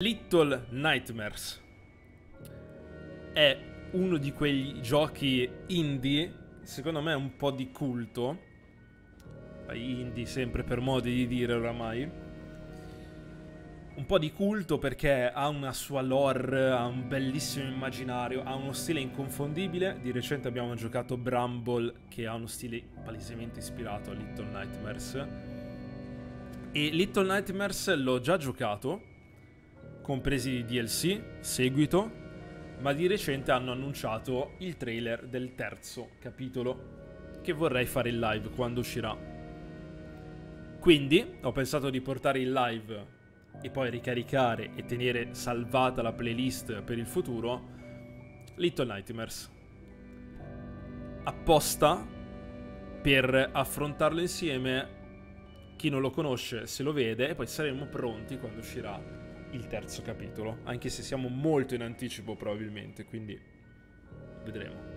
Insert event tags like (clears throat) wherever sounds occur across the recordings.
Little Nightmares è uno di quei giochi indie, secondo me un po' di culto. Indie sempre per modi di dire oramai. Un po' di culto perché ha una sua lore, ha un bellissimo immaginario, ha uno stile inconfondibile. Di recente abbiamo giocato Bramble che ha uno stile palesemente ispirato a Little Nightmares. E Little Nightmares l'ho già giocato compresi DLC, seguito, ma di recente hanno annunciato il trailer del terzo capitolo che vorrei fare in live quando uscirà. Quindi ho pensato di portare in live e poi ricaricare e tenere salvata la playlist per il futuro Little Nightmares. Apposta per affrontarlo insieme chi non lo conosce se lo vede e poi saremo pronti quando uscirà il terzo capitolo, anche se siamo molto in anticipo probabilmente, quindi vedremo.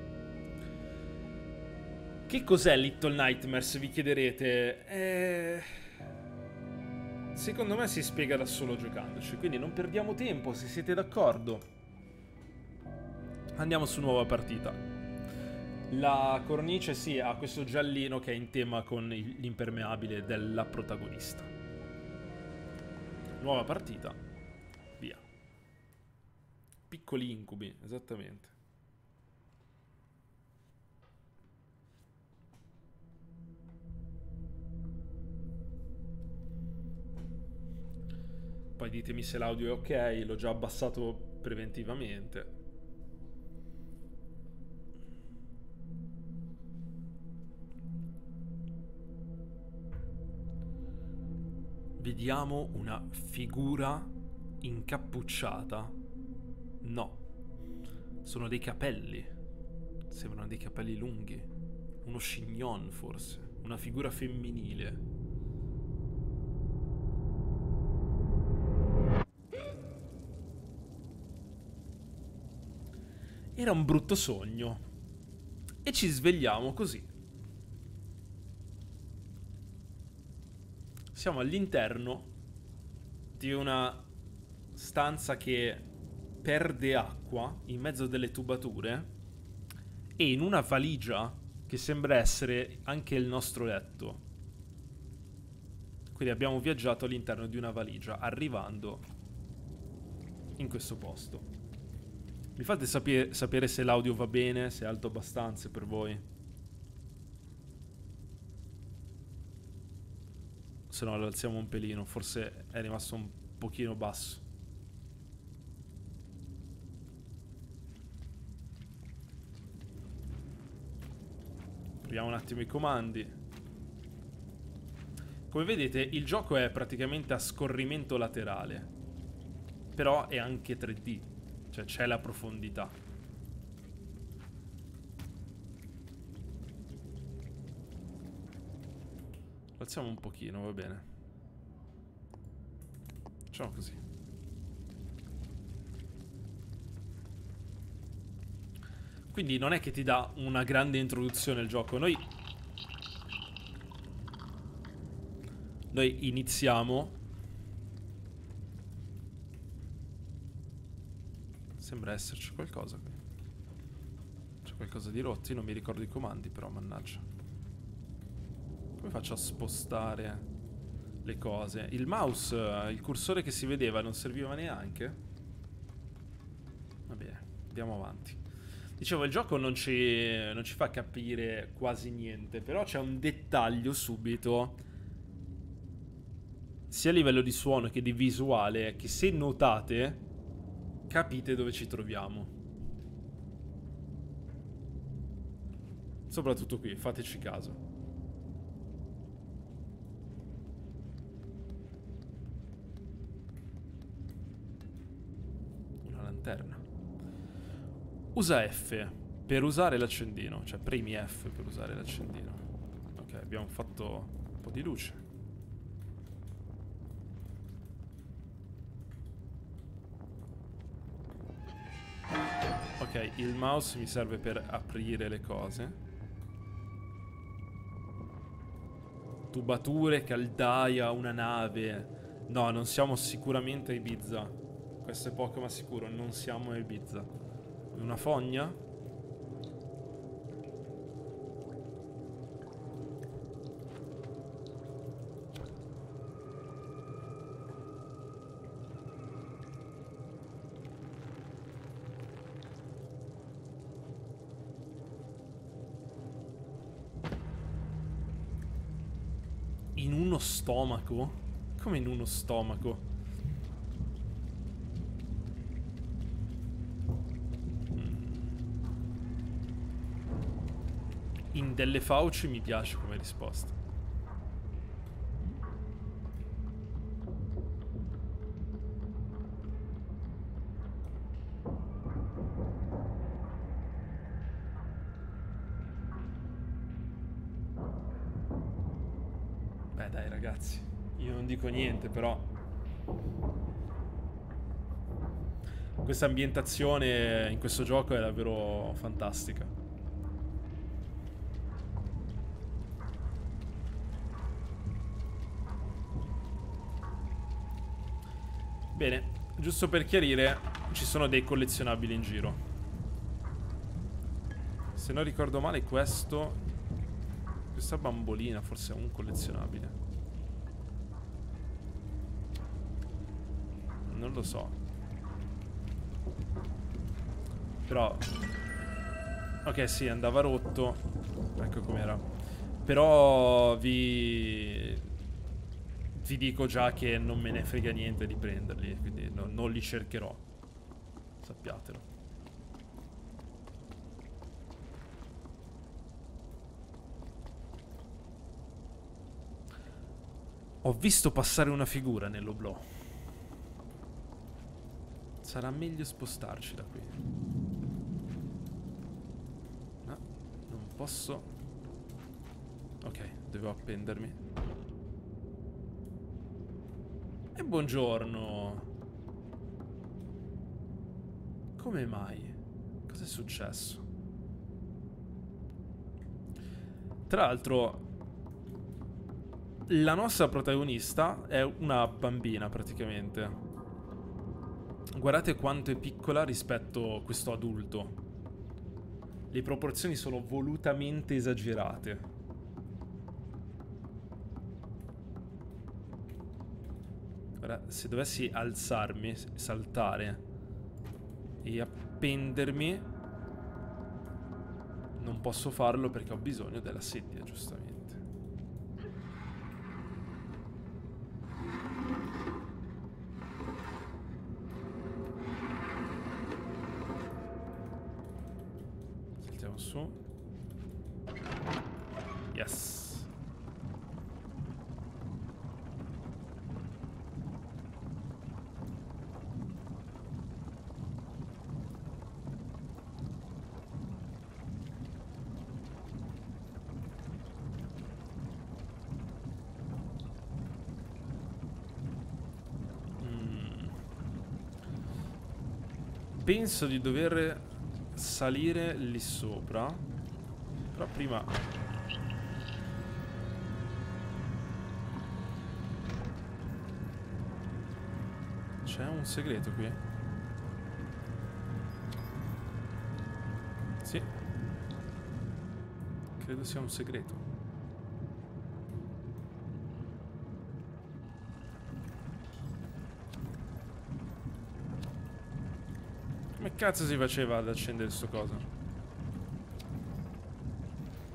Che cos'è Little Nightmares, vi chiederete? Eh... Secondo me si spiega da solo giocandoci, quindi non perdiamo tempo, se siete d'accordo. Andiamo su nuova partita. La cornice sì, ha questo giallino che è in tema con l'impermeabile della protagonista. Nuova partita. Piccoli incubi, esattamente. Poi ditemi se l'audio è ok, l'ho già abbassato preventivamente. Vediamo una figura incappucciata No. Sono dei capelli. Sembrano dei capelli lunghi. Uno chignon, forse. Una figura femminile. Era un brutto sogno. E ci svegliamo così. Siamo all'interno di una stanza che perde acqua in mezzo delle tubature e in una valigia che sembra essere anche il nostro letto. Quindi abbiamo viaggiato all'interno di una valigia, arrivando in questo posto. Mi fate sapere, sapere se l'audio va bene, se è alto abbastanza per voi. Se no lo alziamo un pelino, forse è rimasto un pochino basso. Proviamo un attimo i comandi. Come vedete il gioco è praticamente a scorrimento laterale. Però è anche 3D. Cioè c'è la profondità. Alziamo un pochino, va bene. Facciamo così. Quindi non è che ti dà una grande introduzione al gioco. Noi... Noi iniziamo... Sembra esserci qualcosa qui. C'è qualcosa di rotto. Io non mi ricordo i comandi però, mannaggia. Come faccio a spostare le cose? Il mouse, il cursore che si vedeva non serviva neanche? Va bene, andiamo avanti. Dicevo, il gioco non ci, non ci fa capire quasi niente, però c'è un dettaglio subito, sia a livello di suono che di visuale, che se notate, capite dove ci troviamo. Soprattutto qui, fateci caso. Una lanterna. Usa F per usare l'accendino, cioè premi F per usare l'accendino. Ok, abbiamo fatto un po' di luce. Ok, il mouse mi serve per aprire le cose. Tubature, caldaia, una nave. No, non siamo sicuramente a Ibiza. Questo è poco ma sicuro, non siamo a Ibiza. Una fogna? In uno stomaco? Come in uno stomaco? Delle fauci mi piace come risposta. Beh dai ragazzi, io non dico niente però... Questa ambientazione in questo gioco è davvero fantastica. Bene, giusto per chiarire, ci sono dei collezionabili in giro. Se non ricordo male questo questa bambolina forse è un collezionabile. Non lo so. Però... Ok, sì, andava rotto. Ecco com'era. Però vi... Vi dico già che non me ne frega niente di prenderli, quindi no, non li cercherò. Sappiatelo. Ho visto passare una figura nell'oblò. Sarà meglio spostarci da qui. No, non posso. Ok, devo appendermi. E buongiorno. Come mai? Cos'è successo? Tra l'altro, la nostra protagonista è una bambina praticamente. Guardate quanto è piccola rispetto a questo adulto. Le proporzioni sono volutamente esagerate. Se dovessi alzarmi, saltare e appendermi, non posso farlo perché ho bisogno della sedia, giustamente. su. Yes. Mm. Penso di dover salire lì sopra. Però prima... C'è un segreto qui? Sì. Credo sia un segreto. Cazzo si faceva ad accendere sto coso?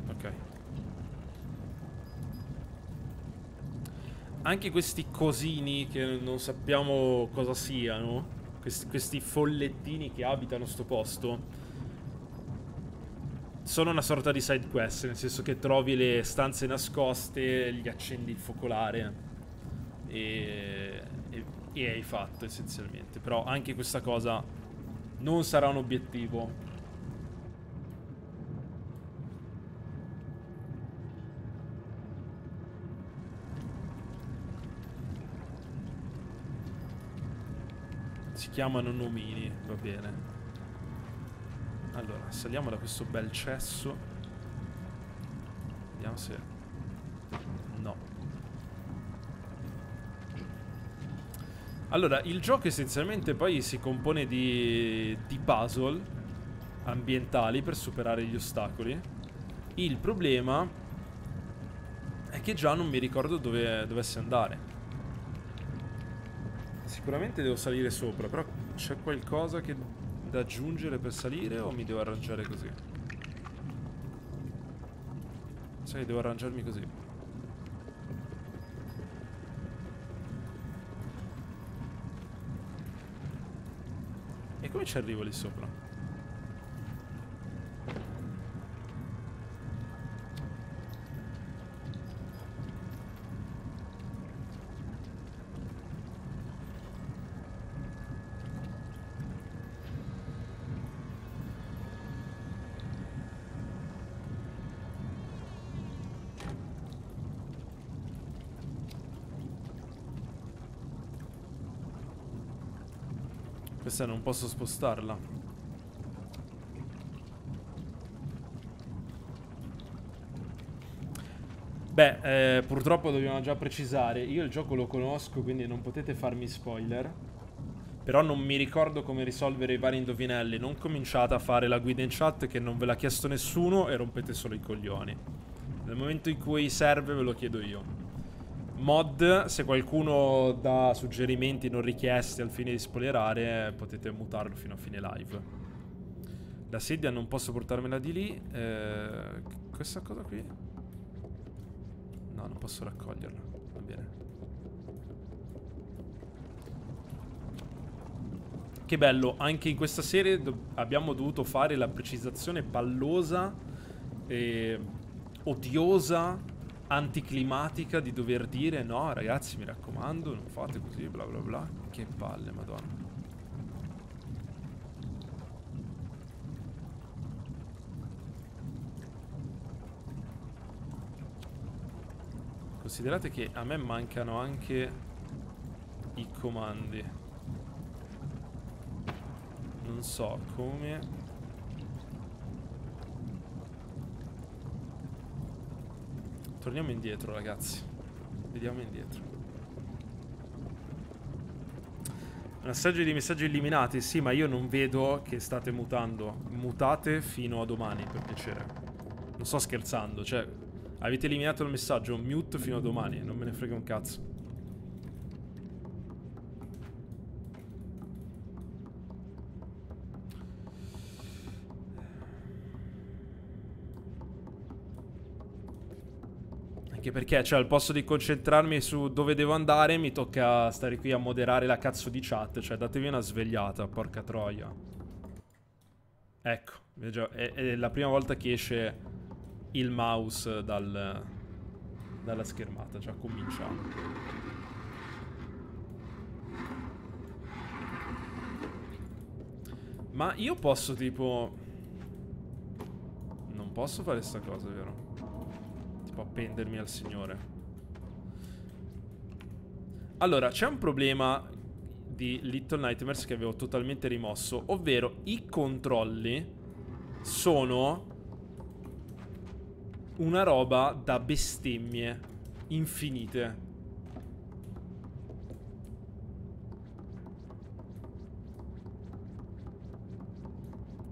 Ok. Anche questi cosini che non sappiamo cosa siano, questi, questi follettini che abitano sto posto, sono una sorta di side quest, nel senso che trovi le stanze nascoste, gli accendi il focolare e, e, e hai fatto essenzialmente. Però anche questa cosa non sarà un obiettivo. Si chiamano nomini, va bene. Allora, saliamo da questo bel cesso. Vediamo se... No. Allora, il gioco essenzialmente poi si compone di, di puzzle ambientali per superare gli ostacoli. Il problema è che già non mi ricordo dove dovesse andare. Sicuramente devo salire sopra, però c'è qualcosa che da aggiungere per salire o mi devo arrangiare così? Sai, devo arrangiarmi così. Ci arrivo lì sopra? Questa non posso spostarla. Beh, eh, purtroppo dobbiamo già precisare. Io il gioco lo conosco, quindi non potete farmi spoiler. Però non mi ricordo come risolvere i vari indovinelli. Non cominciate a fare la guida in chat che non ve l'ha chiesto nessuno e rompete solo i coglioni. Nel momento in cui serve ve lo chiedo io. Mod, se qualcuno dà suggerimenti non richiesti al fine di spoilerare, potete mutarlo fino a fine live. La sedia non posso portarmela di lì. Eh, questa cosa qui? No, non posso raccoglierla. Va bene. Che bello, anche in questa serie abbiamo dovuto fare la precisazione pallosa e odiosa anticlimatica di dover dire no ragazzi mi raccomando non fate così bla bla bla. Che palle madonna. Considerate che a me mancano anche i comandi. Non so come Torniamo indietro, ragazzi. Vediamo indietro. Un assaggio di messaggi eliminati. Sì, ma io non vedo che state mutando. Mutate fino a domani, per piacere. Non sto scherzando, cioè... Avete eliminato il messaggio mute fino a domani. Non me ne frega un cazzo. Anche perché, cioè, al posto di concentrarmi su dove devo andare, mi tocca stare qui a moderare la cazzo di chat. Cioè, datevi una svegliata, porca troia. Ecco, è, è la prima volta che esce il mouse dal, dalla schermata. Già cominciamo. Ma io posso, tipo... Non posso fare sta cosa, vero? Tipo appendermi al signore. Allora, c'è un problema di Little Nightmares che avevo totalmente rimosso, ovvero i controlli sono una roba da bestemmie infinite.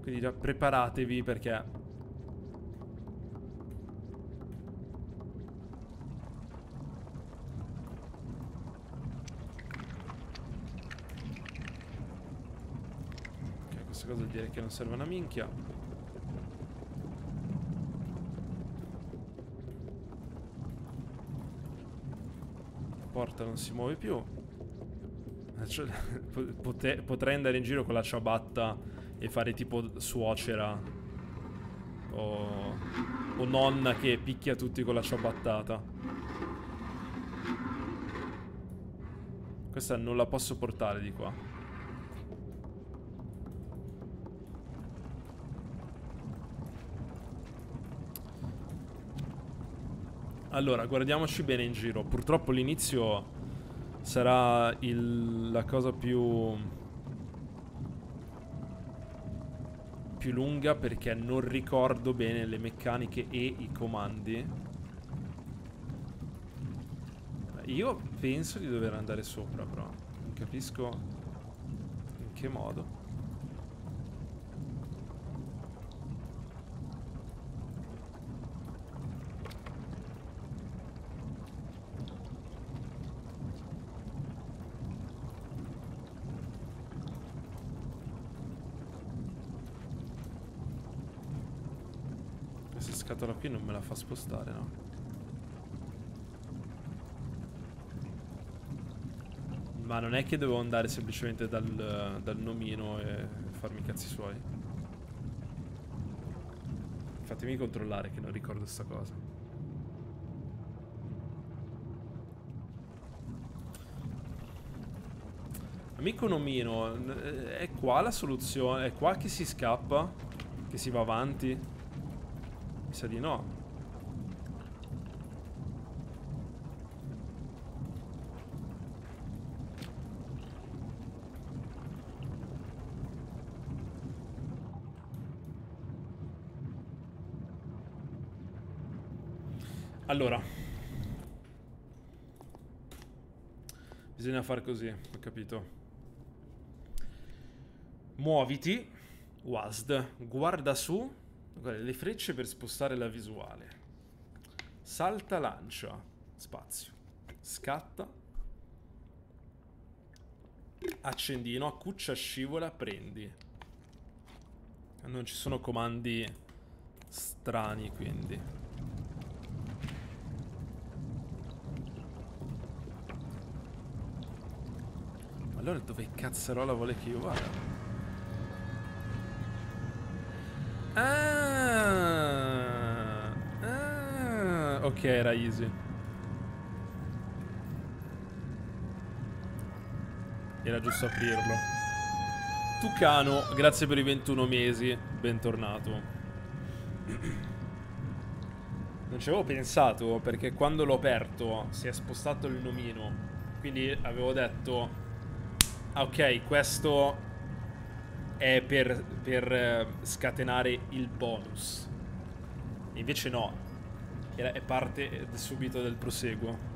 Quindi già preparatevi perché questa cosa direi che non serve una minchia. La porta non si muove più. Cioè, (laughs) potrei, potrei andare in giro con la ciabatta e fare tipo suocera. O, o nonna che picchia tutti con la ciabattata. Questa non la posso portare di qua. Allora, guardiamoci bene in giro. Purtroppo l'inizio sarà il, la cosa più... più lunga perché non ricordo bene le meccaniche e i comandi. Io penso di dover andare sopra, però. capisco in che modo. Questa scatola qui non me la fa spostare, no? Ma non è che devo andare semplicemente dal, dal nomino e farmi i cazzi suoi. Fatemi controllare che non ricordo sta cosa. Amico nomino, è qua la soluzione? È qua che si scappa? Che si va avanti? Mi sa di no. Allora. Bisogna far così, ho capito. Muoviti. WASD. Guarda su. Guarda, le frecce per spostare la visuale. Salta, lancia. Spazio. Scatta. Accendino, accuccia, scivola, prendi. Non ci sono comandi strani, quindi. Allora dove cazzarola vuole che io vada? Ah, ah, ok, era easy. Era giusto aprirlo. Tucano, grazie per i 21 mesi. Bentornato. Non ci avevo pensato perché quando l'ho aperto si è spostato il nomino. Quindi avevo detto ok, questo è per, per eh, scatenare il bonus. Invece no, è parte subito del proseguo.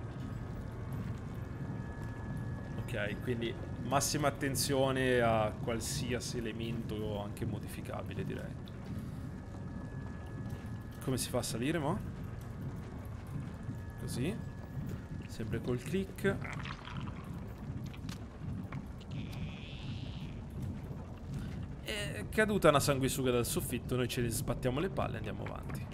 Ok, quindi massima attenzione a qualsiasi elemento anche modificabile direi. Come si fa a salire mo? Così. Sempre col click. È caduta una sanguisuga dal soffitto, noi ce ne sbattiamo le palle e andiamo avanti.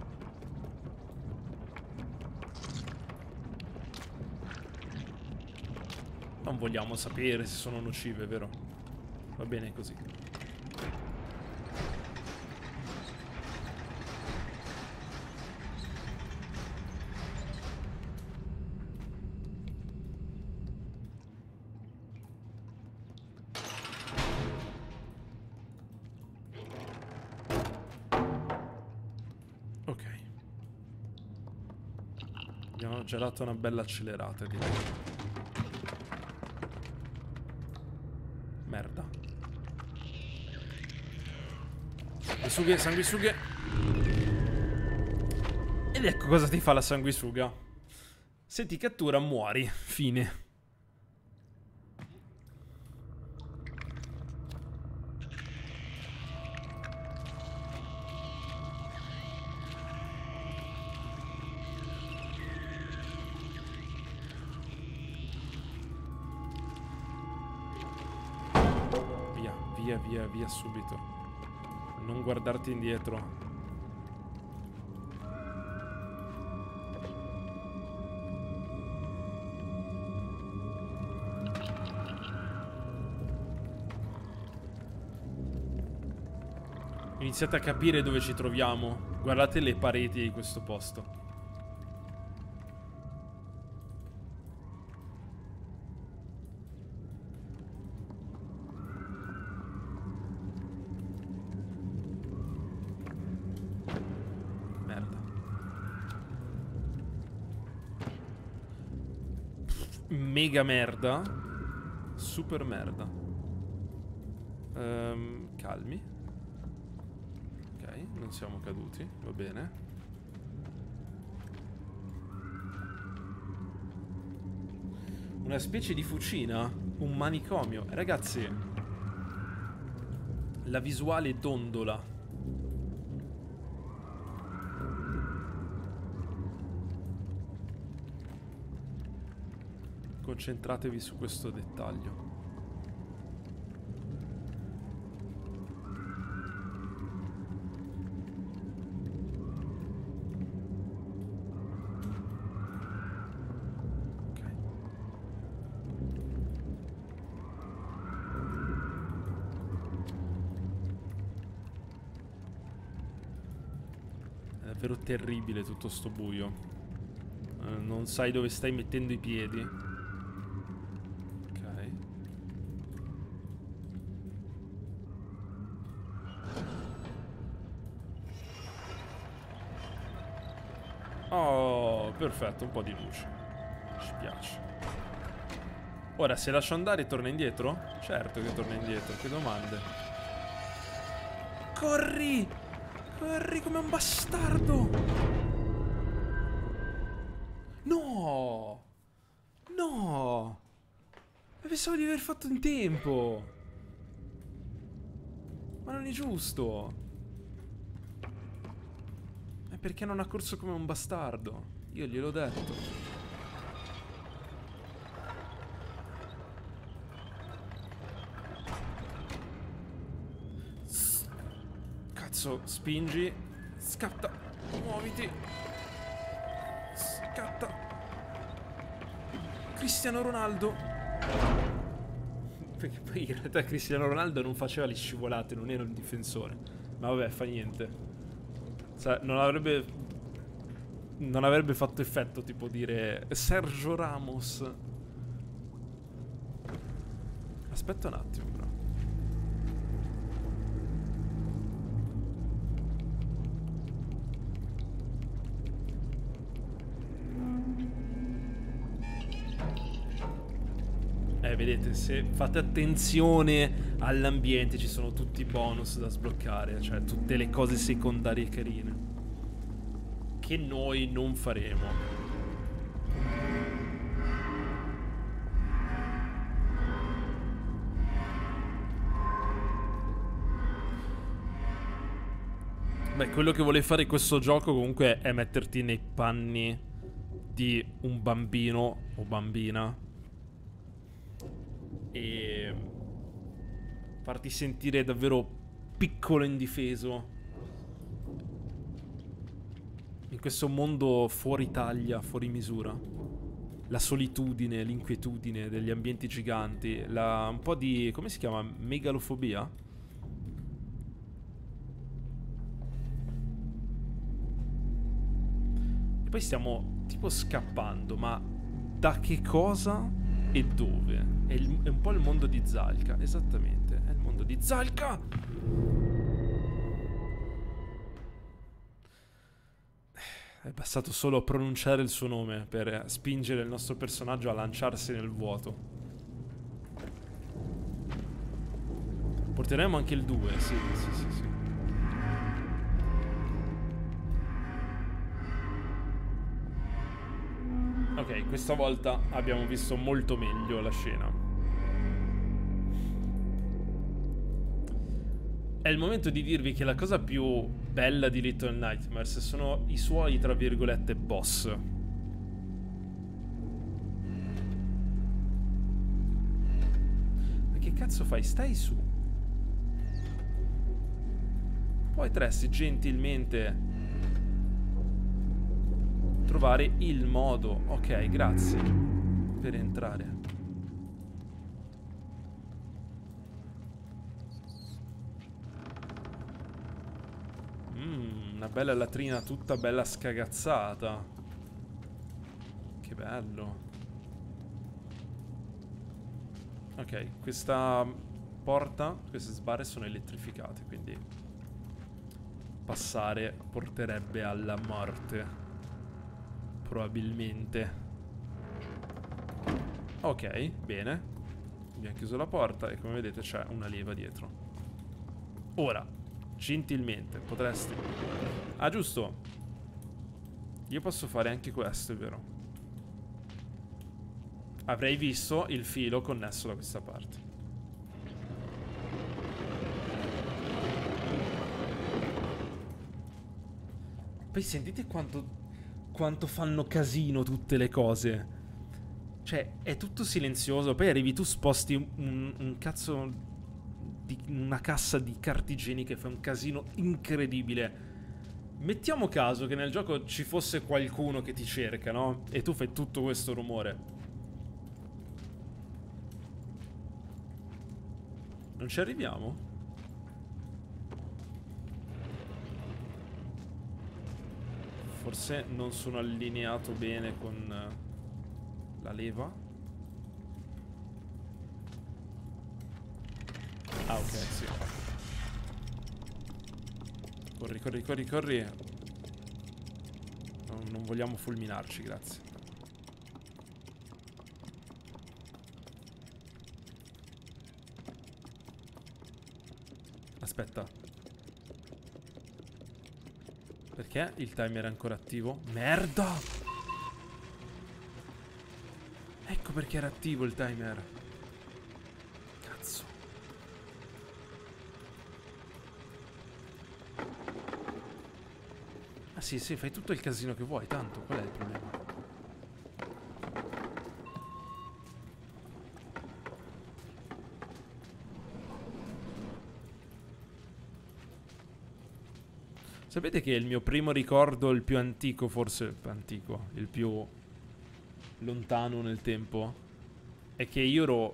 Non vogliamo sapere se sono nocive, vero? Va bene così. Già dato una bella accelerata, direi. Merda. Sanguisughe, sanguisughe. Ed ecco cosa ti fa la sanguisuga. Se ti cattura, muori. Fine. Via subito. Non guardarti indietro. Iniziate a capire dove ci troviamo. Guardate le pareti di questo posto. Mega merda. Super merda. Um, calmi. Ok, non siamo caduti, va bene. Una specie di fucina un manicomio. Ragazzi, la visuale dondola. Concentratevi su questo dettaglio. terribile tutto sto buio. Eh, non sai dove stai mettendo i piedi. Perfetto, un po' di luce. Ci piace. Ora, se lascio andare torna indietro? Certo che torna indietro, che domande. Corri! Harry come un bastardo! No! No! Pensavo di aver fatto in tempo! Ma non è giusto! È perché non ha corso come un bastardo. Io gliel'ho detto. Cazzo, spingi. Scatta. Muoviti. Scatta. Cristiano Ronaldo. (laughs) Perché poi in realtà Cristiano Ronaldo non faceva le scivolate, non era un difensore. Ma vabbè, fa niente. Cioè, non avrebbe... Non avrebbe fatto effetto tipo dire Sergio Ramos. Aspetta un attimo però. vedete, se fate attenzione all'ambiente ci sono tutti i bonus da sbloccare, cioè tutte le cose secondarie carine. Che noi non faremo. Beh, quello che vuole fare questo gioco comunque è metterti nei panni di un bambino o bambina e farti sentire davvero piccolo e indifeso in questo mondo fuori taglia, fuori misura. La solitudine, l'inquietudine degli ambienti giganti, la, un po' di... come si chiama? Megalofobia? E poi stiamo tipo scappando, ma da che cosa? E dove? È, il, è un po' il mondo di Zalka, esattamente. È il mondo di Zalka! È bastato solo pronunciare il suo nome per spingere il nostro personaggio a lanciarsi nel vuoto. Porteremo anche il 2, sì, sì, sì, sì. Ok, questa volta abbiamo visto molto meglio la scena. È il momento di dirvi che la cosa più bella di Little Nightmares sono i suoi, tra virgolette, boss. Ma che cazzo fai? Stai su. Potresti gentilmente trovare il modo. Ok, grazie. Per entrare. Una bella latrina tutta bella scagazzata. Che bello. Ok, questa porta, queste sbarre sono elettrificate, quindi passare porterebbe alla morte probabilmente. Ok, bene. Abbiamo chiuso la porta e come vedete c'è una leva dietro. Ora, gentilmente, potresti... Ah, giusto. Io posso fare anche questo, è vero. avrei visto il filo connesso da questa parte. Poi sentite quanto, quanto fanno casino tutte le cose. Cioè, è tutto silenzioso. Poi arrivi tu, sposti un, un cazzo di una cassa di carta igienica e fa un casino incredibile. Mettiamo caso che nel gioco ci fosse qualcuno che ti cerca, no? E tu fai tutto questo rumore. Non ci arriviamo? Forse non sono allineato bene con la leva. Ok, sì. Corri, corri, corri, corri. Non, non vogliamo fulminarci, grazie. Aspetta. Perché il timer è ancora attivo? Merda! Ecco perché era attivo il timer. Cazzo. Ah sì, sì, fai tutto il casino che vuoi, tanto. Qual è il problema? Sapete che il mio primo ricordo, il più antico, forse antico, il più lontano nel tempo, è che io ero,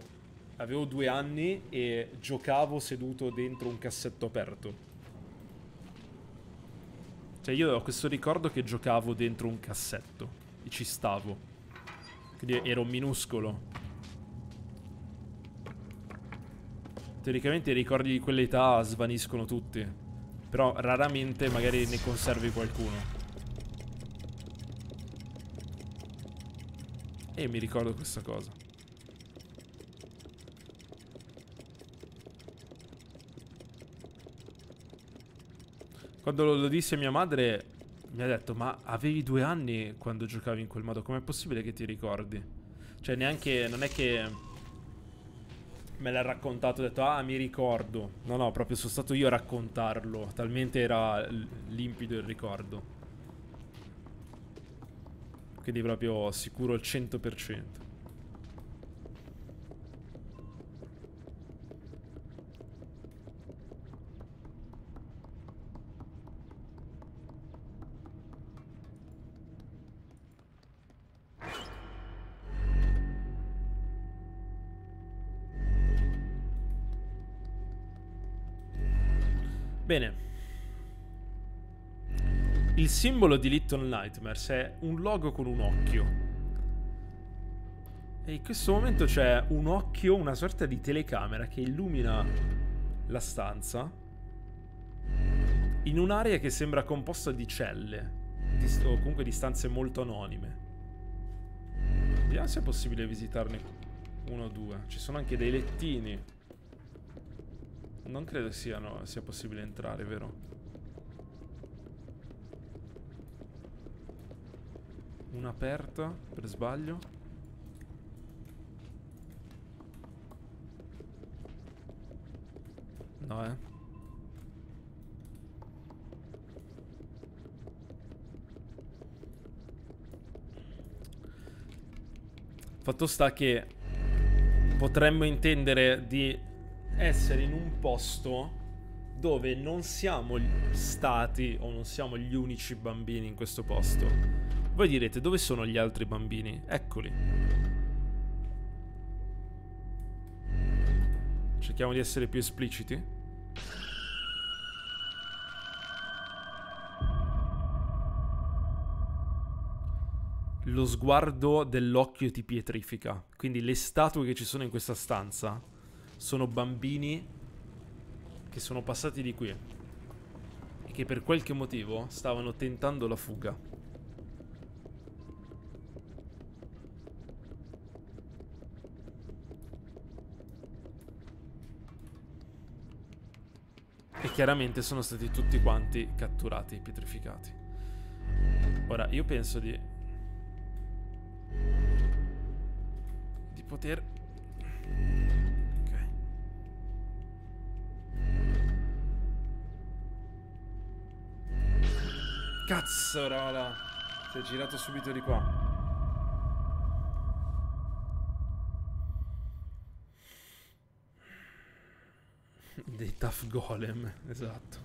avevo due anni e giocavo seduto dentro un cassetto aperto. Cioè io ho questo ricordo che giocavo dentro un cassetto e ci stavo. Quindi ero minuscolo. Teoricamente i ricordi di quell'età svaniscono tutti. Però raramente magari ne conservi qualcuno. E mi ricordo questa cosa. Quando lo, lo dissi a mia madre mi ha detto ma avevi due anni quando giocavi in quel modo, com'è possibile che ti ricordi? Cioè neanche, non è che me l'ha raccontato, ho detto ah mi ricordo. No no, proprio sono stato io a raccontarlo, talmente era limpido il ricordo. Quindi proprio sicuro al 100%. Simbolo di Little Nightmares è un logo con un occhio. E in questo momento c'è un occhio, una sorta di telecamera che illumina la stanza in un'area che sembra composta di celle o comunque di stanze molto anonime. Vediamo se è possibile visitarne uno o due. Ci sono anche dei lettini. Non credo siano, sia possibile entrare, vero? Un'aperta, per sbaglio. No, eh. Fatto sta che potremmo intendere di essere in un posto dove non siamo stati o non siamo gli unici bambini in questo posto. Voi direte, dove sono gli altri bambini? Eccoli. Cerchiamo di essere più espliciti. Lo sguardo dell'occhio ti pietrifica. Quindi le statue che ci sono in questa stanza sono bambini che sono passati di qui e che per qualche motivo stavano tentando la fuga. Chiaramente sono stati tutti quanti catturati, pietrificati. Ora, io penso di poter... Ok. Cazzo, Rola. Si è girato subito di qua. Dei tough golem, esatto.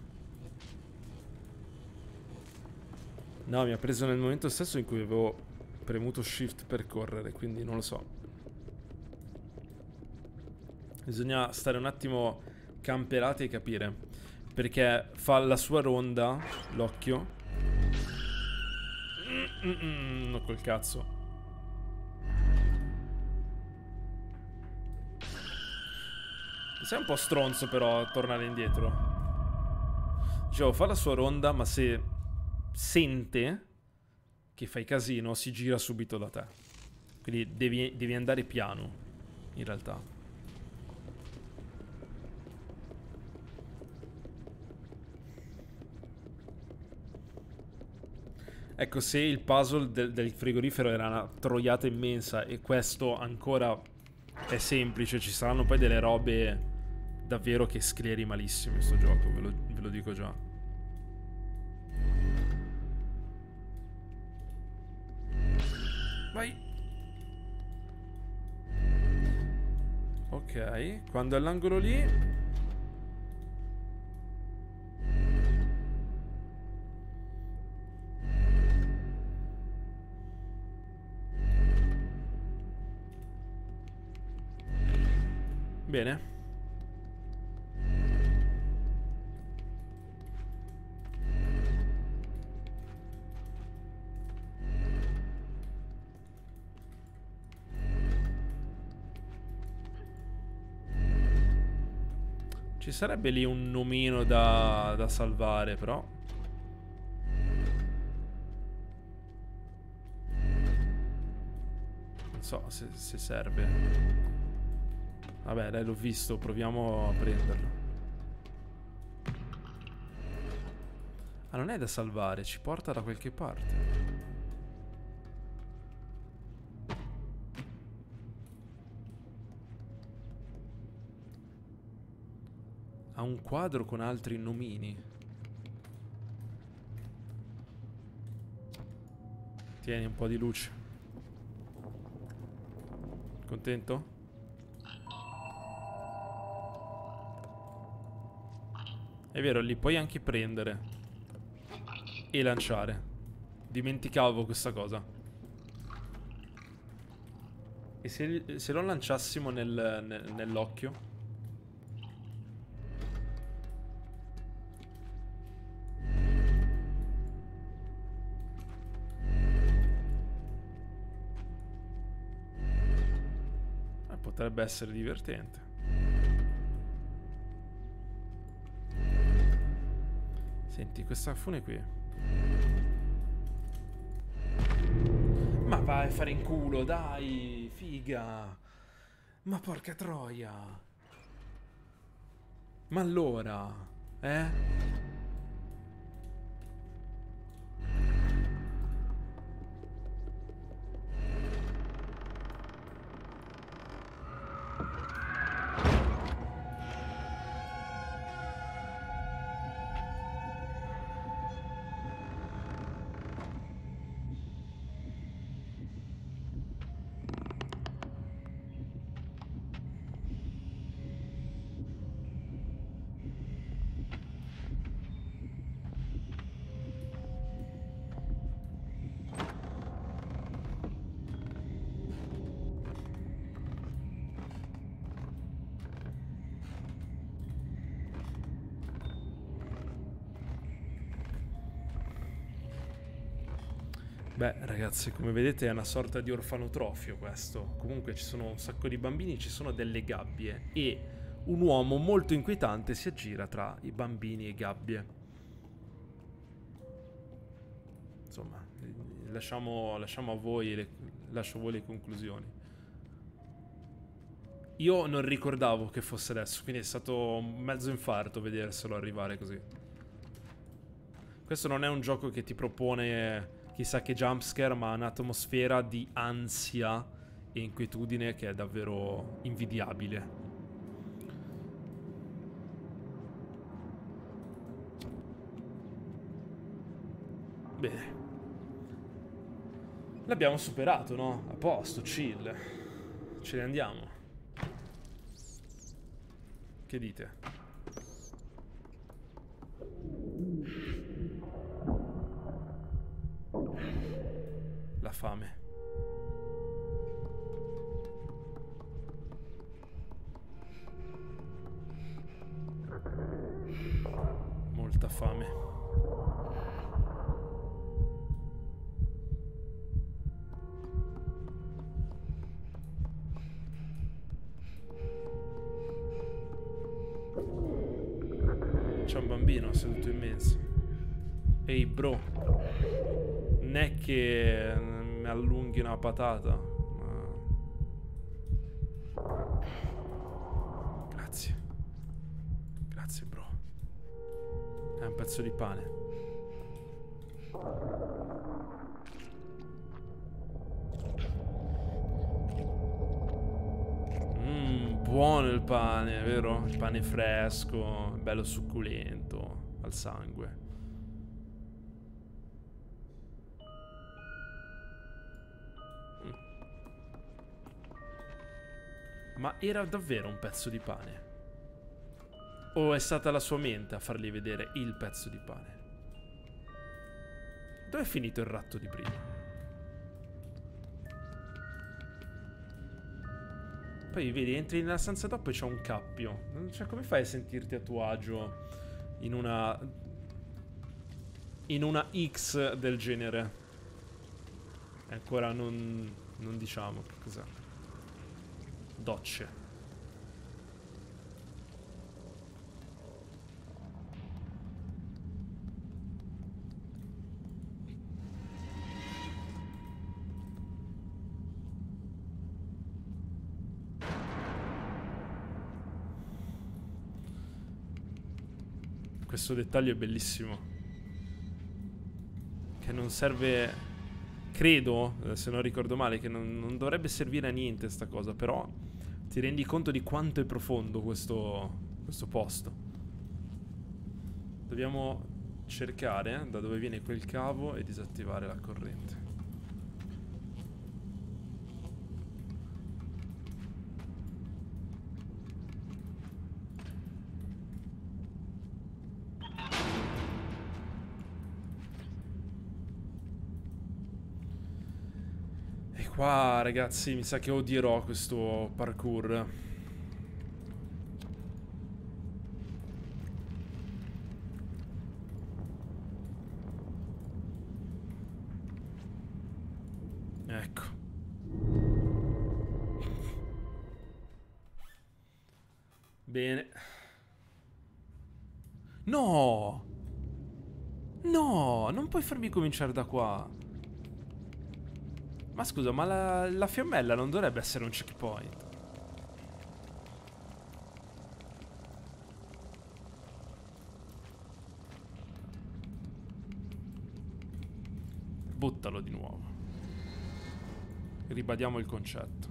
No, mi ha preso nel momento stesso in cui avevo premuto shift per correre, quindi non lo so. Bisogna stare un attimo camperati e capire. Perché fa la sua ronda, l'occhio. Mm, mm, mm, no, col cazzo. Sei un po' stronzo però a tornare indietro. Dicevo, fa la sua ronda, ma se sente che fai casino, si gira subito da te. Quindi devi, devi andare piano, in realtà. Ecco, se il puzzle del, del frigorifero era una troiata immensa e questo ancora è semplice, ci saranno poi delle robe davvero che scleri malissimo in sto gioco, ve lo, ve lo dico già. Vai. Ok, quando è all'angolo lì... Bene. Sarebbe lì un nomino da, da salvare, però. Non so se, se serve. Vabbè, dai, l'ho visto. Proviamo a prenderlo. Ah, non è da salvare. Ci porta da qualche parte. Un quadro con altri nomini. Tieni un po' di luce. Contento? È vero, li puoi anche prendere. E lanciare. Dimenticavo questa cosa. E se, se lo lanciassimo nel, nel, nell'occhio? Potrebbe essere divertente. Senti, questa fune qui. Ma vai a fare in culo, dai, figa. Ma porca troia. Ma allora, eh? Ragazzi, come vedete è una sorta di orfanotrofio questo. Comunque ci sono un sacco di bambini, ci sono delle gabbie e un uomo molto inquietante si aggira tra i bambini e gabbie. Insomma, lasciamo, lasciamo a voi le, lascio a voi le conclusioni. Io non ricordavo che fosse adesso, quindi è stato mezzo infarto vederselo arrivare così. Questo non è un gioco che ti propone chissà che jumpscare, ma un'atmosfera di ansia e inquietudine che è davvero invidiabile. Bene. L'abbiamo superato, no? A posto, chill. Ce ne andiamo. Che dite? Buono il pane, vero? Il pane fresco, bello succulento, al sangue. Mm. Ma era davvero un pezzo di pane? O è stata la sua mente a fargli vedere il pezzo di pane? Dove è finito il ratto di prima? Poi vedi, entri nella stanza dopo e c'è un cappio. Cioè, come fai a sentirti a tuo agio in una... In una X del genere? Ancora non... Non diciamo che cos'è. Docce. Questo dettaglio è bellissimo. Che non serve... Credo, eh, se non ricordo male, che non, non dovrebbe servire a niente sta cosa, però ti rendi conto di quanto è profondo questo, questo posto. Dobbiamo cercare da dove viene quel cavo e disattivare la corrente. Qua, ragazzi, mi sa che odierò questo parkour. Ecco. Bene. No! No, non puoi farmi cominciare da qua. Ma scusa, ma la, la fiammella non dovrebbe essere un checkpoint. Buttalo di nuovo. Ribadiamo il concetto.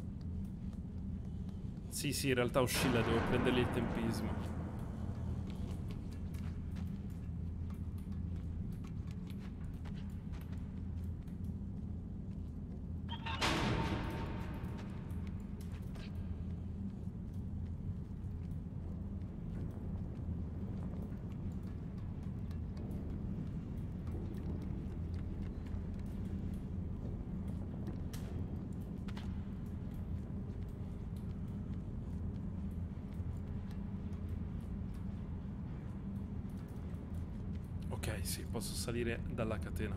Sì, sì, in realtà oscilla, devo prendergli il tempismo. Ok, sì, posso salire dalla catena.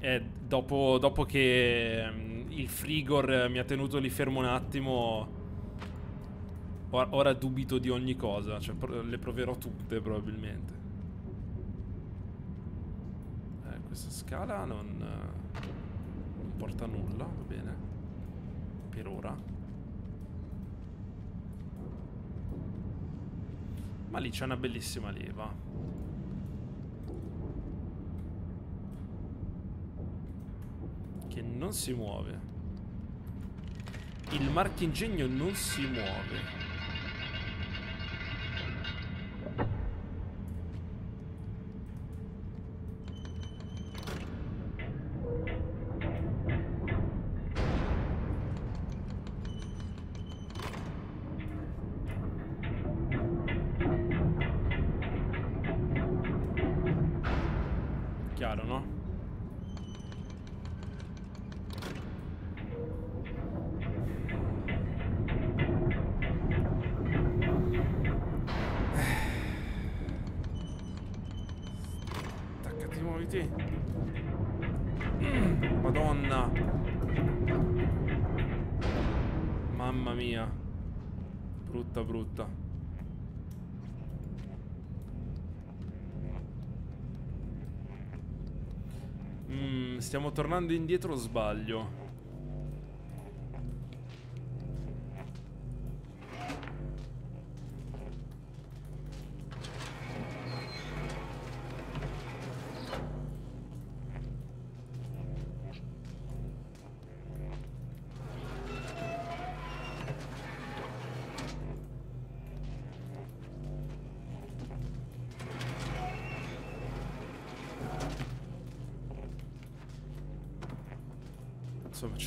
E dopo, dopo che mm, il frigor mi ha tenuto lì fermo un attimo, or- ora dubito di ogni cosa, cioè le proverò tutte probabilmente. Eh, questa scala non, non porta a nulla, va bene. Per ora. Ma lì c'è una bellissima leva. non si muove. Il marchingegno non si muove. Stiamo tornando indietro o sbaglio?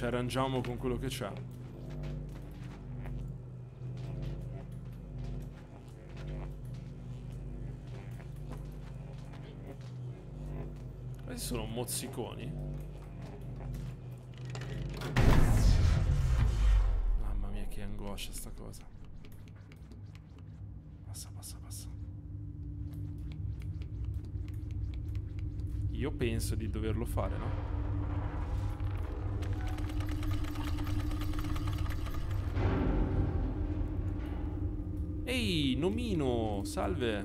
Ci arrangiamo con quello che c'è. Questi sono mozziconi. Mamma mia, che angoscia sta cosa. Passa, passa, passa. Io penso di doverlo fare, no? Salve.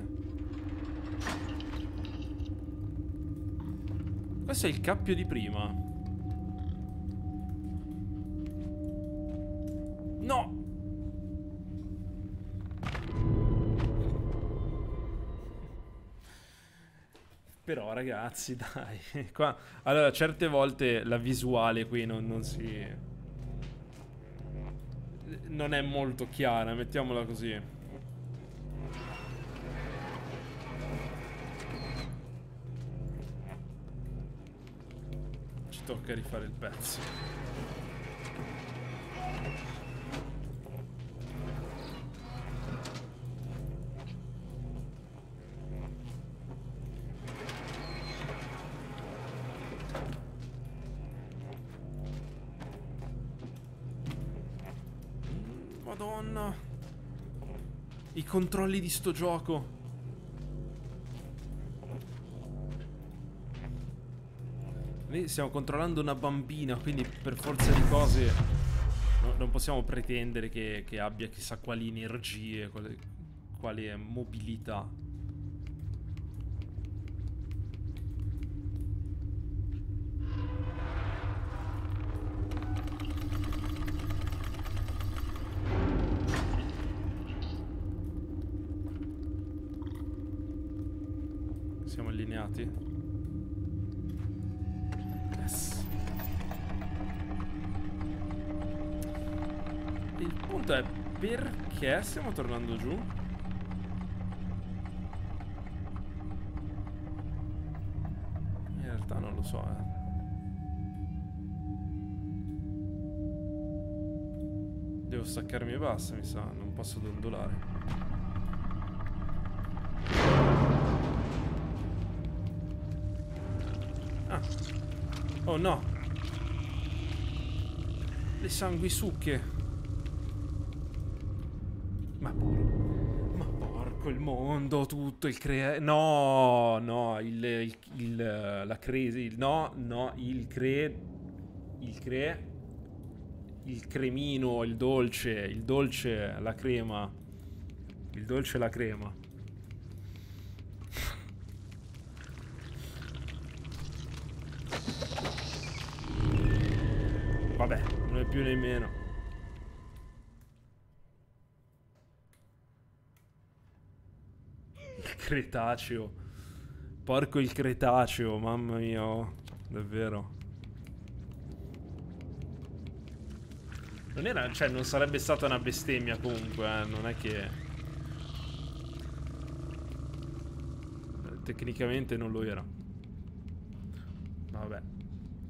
Questo è il cappio di prima. No! Però ragazzi, (laughs) dai. Qua, allora, certe volte la visuale qui non, non si... Non è molto chiara, mettiamola così. Tocca rifare il pezzo. Madonna. I controlli di sto gioco. Noi stiamo controllando una bambina, quindi per forza di cose no, non possiamo pretendere che, che, abbia chissà quali energie, quale, quale mobilità. Stiamo tornando giù? In realtà non lo so, eh. Devo staccarmi e basta, mi sa, non posso dondolare. Ah. Oh no. Le sanguisucche. il mondo, tutto, il crea... No, no, il, il, il la crisi, no, no, il cre... Il cre... Il cremino, il dolce, il dolce, la crema. Il dolce la crema. Vabbè, non è più nemmeno. Cretaceo. Porco il Cretaceo, mamma mia, oh, davvero. Non era, cioè, non sarebbe stata una bestemmia comunque, eh? non è che... Tecnicamente non lo era. Vabbè.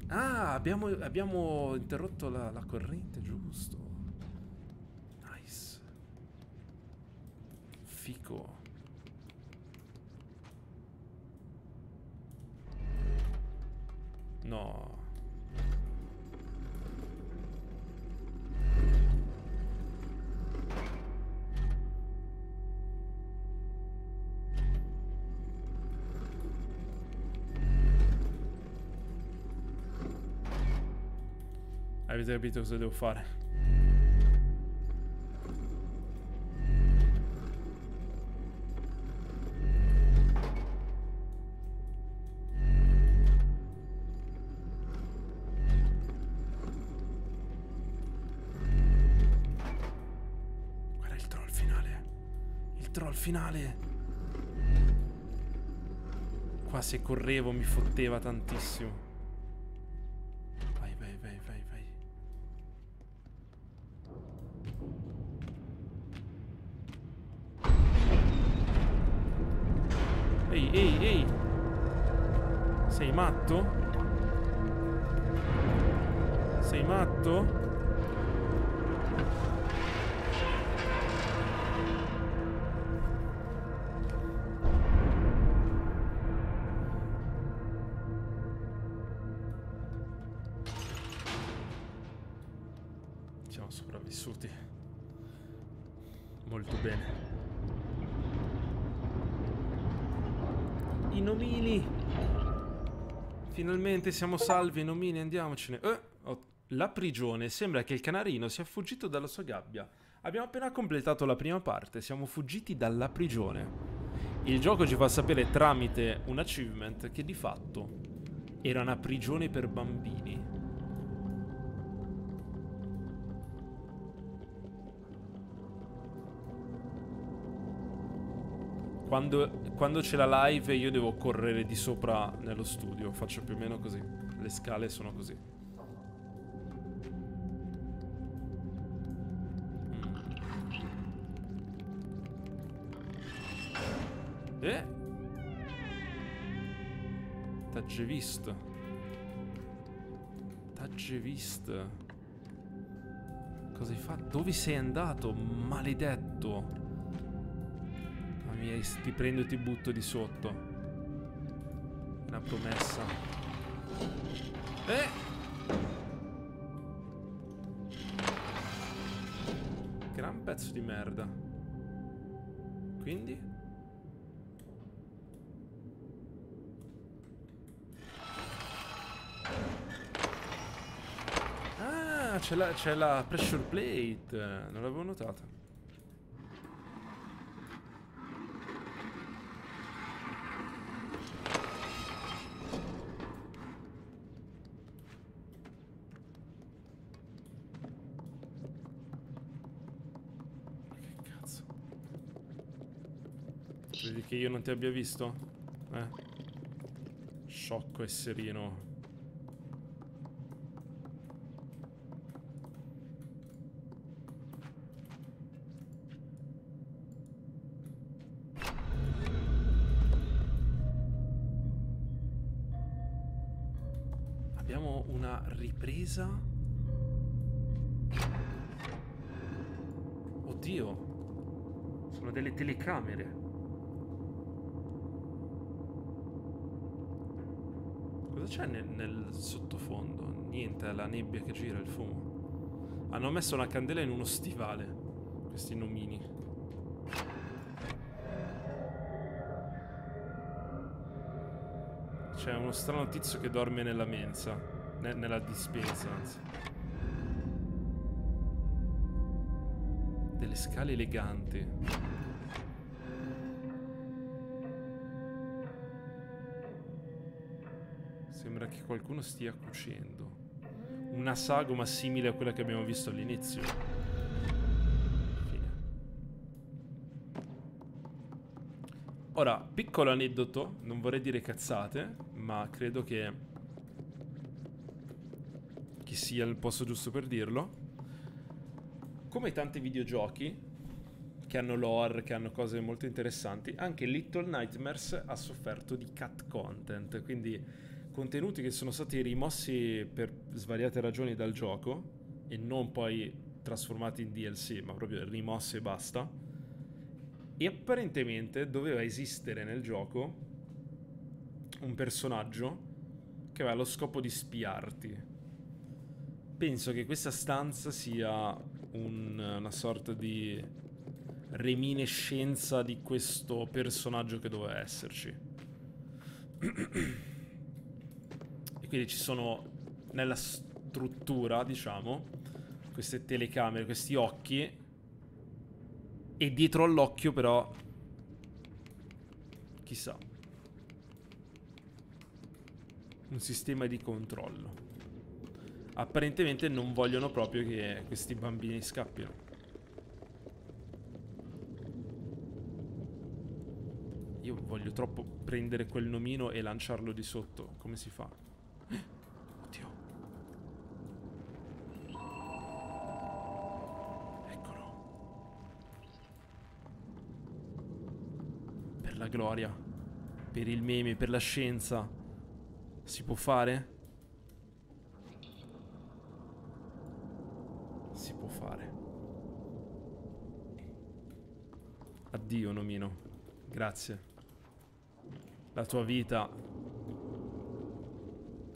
Ah, abbiamo, abbiamo interrotto la, la corrente, giusto. Avete capito cosa devo fare? Finale. Il finale. Qua se correvo mi fotteva tantissimo. Molto bene. I nomini. Finalmente siamo salvi, nomini, andiamocene. Eh, oh, la prigione. Sembra che il canarino sia fuggito dalla sua gabbia. Abbiamo appena completato la prima parte, siamo fuggiti dalla prigione. Il gioco ci fa sapere tramite un achievement che di fatto era una prigione per bambini. Quando, quando c'è la live io devo correre di sopra nello studio, faccio più o meno così. Le scale sono così. Mm. Eh? T'agge visto. Cosa hai fatto? Dove sei andato? Maledetto. Mia, ti prendo e ti butto di sotto. Una promessa. Eh! Gran pezzo di merda. Quindi? Ah, c'è la, la pressure plate. Non l'avevo notata. Che cazzo? Credi che io non ti abbia visto? Eh? Sciocco e sereno. Abbiamo una ripresa. Oddio. Sono delle telecamere. C'è nel, nel sottofondo? Niente, è la nebbia che gira, il fumo. Hanno messo una candela in uno stivale. Questi nomini. C'è uno strano tizio che dorme nella mensa. ne- nella dispensa, anzi. Delle scale eleganti. Qualcuno stia cucendo. Una sagoma simile a quella che abbiamo visto all'inizio. Ora, piccolo aneddoto, non vorrei dire cazzate, ma credo che che sia il posto giusto per dirlo. come tanti videogiochi che hanno lore, che hanno cose molto interessanti, anche Little Nightmares ha sofferto di cut content, quindi contenuti che sono stati rimossi per svariate ragioni dal gioco e non poi trasformati in DLC, ma proprio rimossi e basta. E apparentemente doveva esistere nel gioco un personaggio che aveva lo scopo di spiarti. Penso che questa stanza sia un, una sorta di reminiscenza di questo personaggio che doveva esserci. (clears throat) quindi ci sono nella struttura, diciamo, queste telecamere, questi occhi. E dietro all'occhio però... Chissà. Un sistema di controllo. Apparentemente non vogliono proprio che questi bambini scappino. Io voglio troppo prendere quel nomino e lanciarlo di sotto. Come si fa? Oddio. Eccolo. Per la gloria. Per il meme, per la scienza. Si può fare? Si può fare. Addio, nomino. Grazie. La tua vita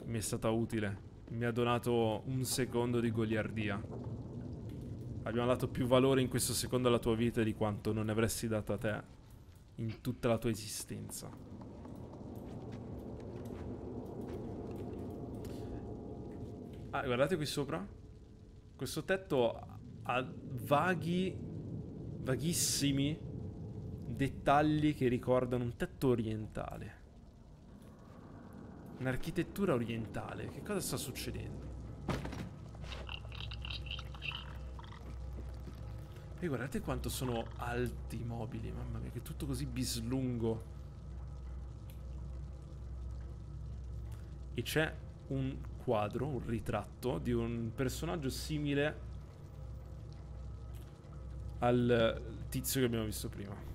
mi è stata utile. Mi ha donato un secondo di goliardia. Abbiamo dato più valore in questo secondo alla tua vita di quanto non ne avresti dato a te in tutta la tua esistenza. Ah, guardate qui sopra. Questo tetto ha vaghi, vaghissimi dettagli che ricordano un tetto orientale. Un'architettura orientale. Che cosa sta succedendo? E guardate quanto sono alti i mobili, mamma mia, che è tutto così bislungo. E c'è un quadro, un ritratto di un personaggio simile al tizio che abbiamo visto prima.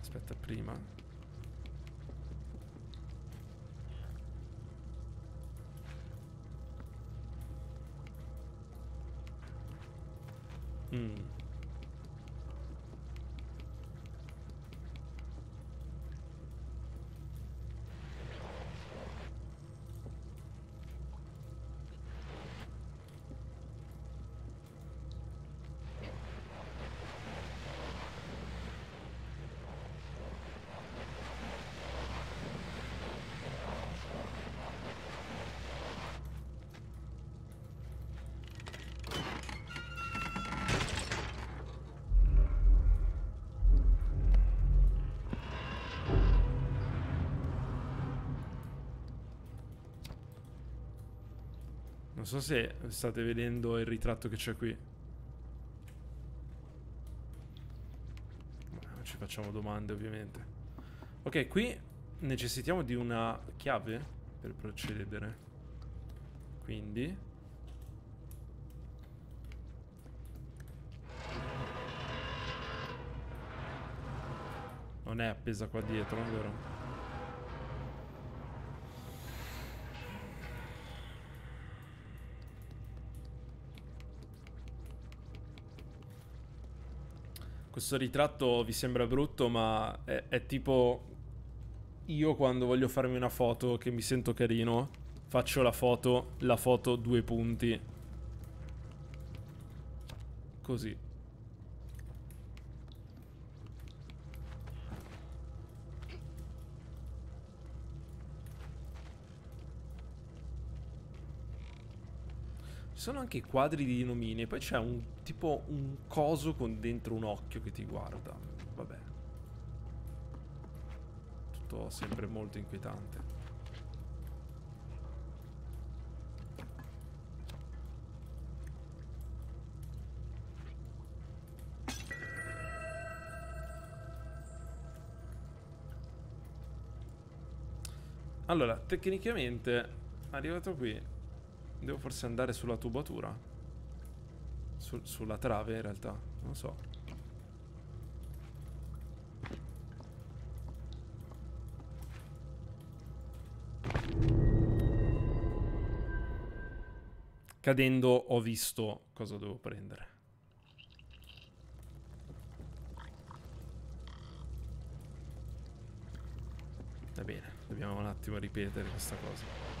aspetta prima mm. Non so se state vedendo il ritratto che c'è qui. Non ci facciamo domande ovviamente. Ok, qui necessitiamo di una chiave per procedere. Quindi... Non è appesa qua dietro, vero? Questo ritratto vi sembra brutto, ma è, è tipo io quando voglio farmi una foto che mi sento carino, faccio la foto, la foto due punti. Così. Sono anche quadri di nomini e poi c'è un tipo un coso con dentro un occhio che ti guarda. Vabbè. Tutto sempre molto inquietante. Allora, tecnicamente Arrivato qui, devo forse andare sulla tubatura? Su, sulla trave in realtà, non so. Cadendo ho visto cosa devo prendere. Va bene, dobbiamo un attimo ripetere questa cosa.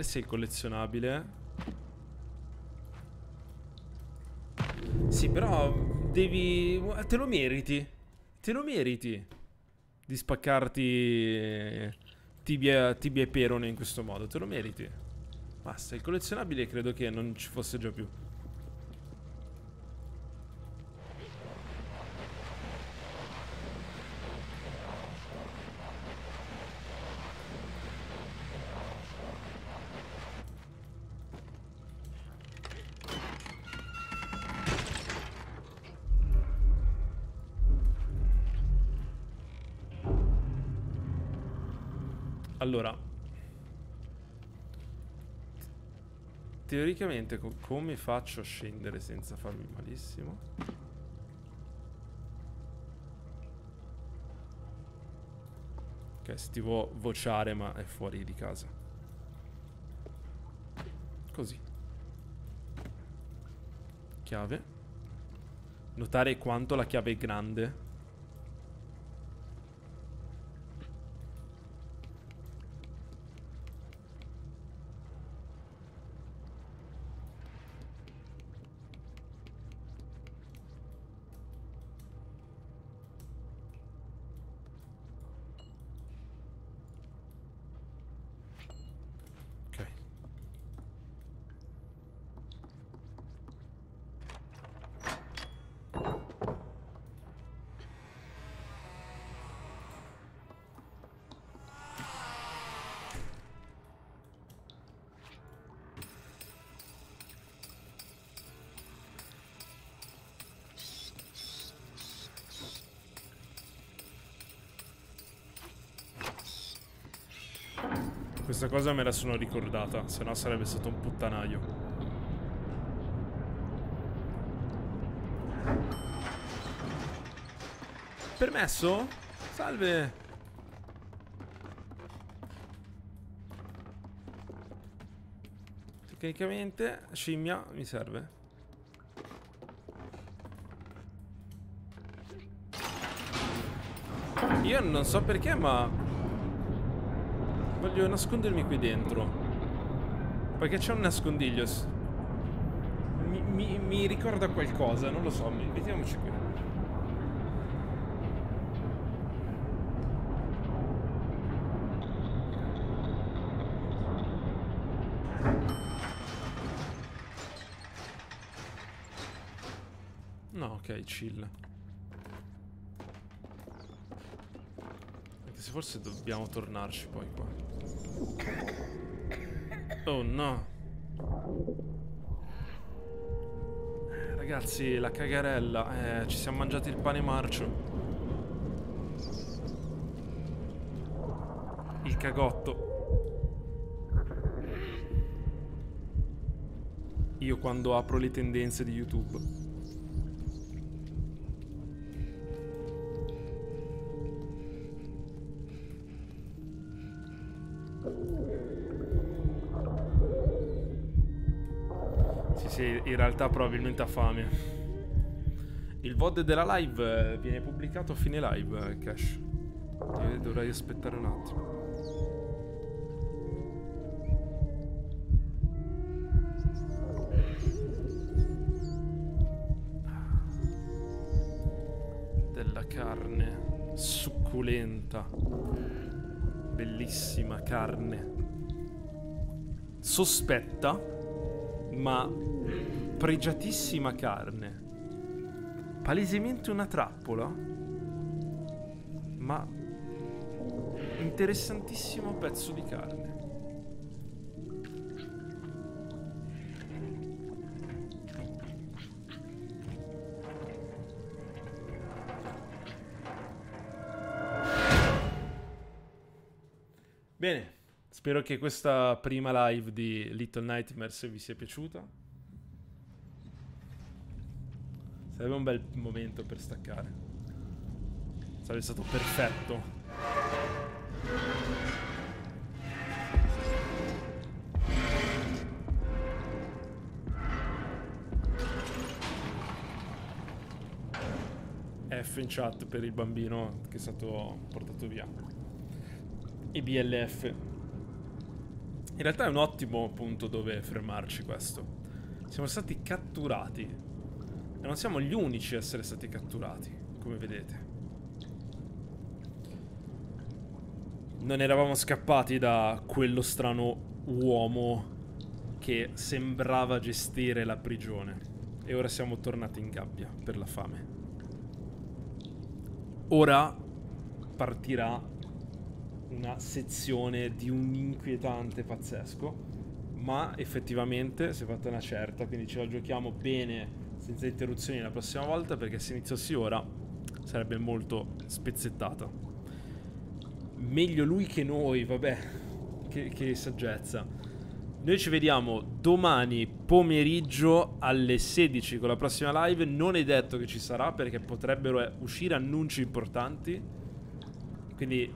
Vedere se è collezionabile. Sì, però devi... Te lo meriti. Te lo meriti. Di spaccarti tibia, tibia e perone in questo modo. Te lo meriti. Basta, il collezionabile credo che non ci fosse già più. Allora. Teoricamente co come faccio a scendere senza farmi malissimo? Ok, se ti vuoi vociare ma è fuori di casa. Così. Chiave. Notare quanto la chiave è grande Questa cosa me la sono ricordata, se no sarebbe stato un puttanaio. Permesso? Salve! Tecnicamente, scimmia mi serve. Io non so perché, ma Voglio nascondermi qui dentro. Perché c'è un nascondiglio. Mi, mi, mi, ricorda qualcosa, non lo so. Mettiamoci qui. No, ok, chill. Anche se forse dobbiamo tornarci poi qua. Oh no. Ragazzi, la cagarella. Eh, ci siamo mangiati il pane marcio. Il cagotto. Io quando apro le tendenze di YouTube. in realtà probabilmente ha fame. Il VOD della live eh, viene pubblicato a fine live, eh, Cash. Eh, dovrei aspettare un attimo. Della carne succulenta. Bellissima carne. Sospetta, ma pregiatissima carne, palesemente una trappola, ma interessantissimo pezzo di carne. Bene, spero che questa prima live di Little Nightmares vi sia piaciuta. Sarebbe un bel momento per staccare. Sarebbe stato perfetto. F in chat per il bambino che è stato portato via e BLF. In realtà è un ottimo punto dove fermarci questo. Siamo stati catturati. E non siamo gli unici a essere stati catturati, come vedete. Non eravamo scappati da quello strano uomo che sembrava gestire la prigione. E ora siamo tornati in gabbia per la fame. Ora partirà una sezione di un inquietante pazzesco. Ma effettivamente si è fatta una certa, quindi ce la giochiamo bene senza interruzioni la prossima volta perché se iniziassi ora sarebbe molto spezzettata. Meglio lui che noi, vabbè, che, che saggezza. Noi ci vediamo domani pomeriggio alle 16 con la prossima live. Non è detto che ci sarà perché potrebbero uscire annunci importanti. Quindi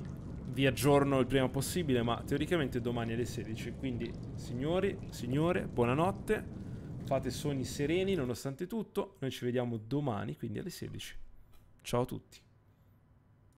vi aggiorno il prima possibile, ma teoricamente domani alle 16. Quindi, signori, signore, buonanotte. Fate sogni sereni nonostante tutto. Noi ci vediamo domani, quindi alle 16. Ciao a tutti.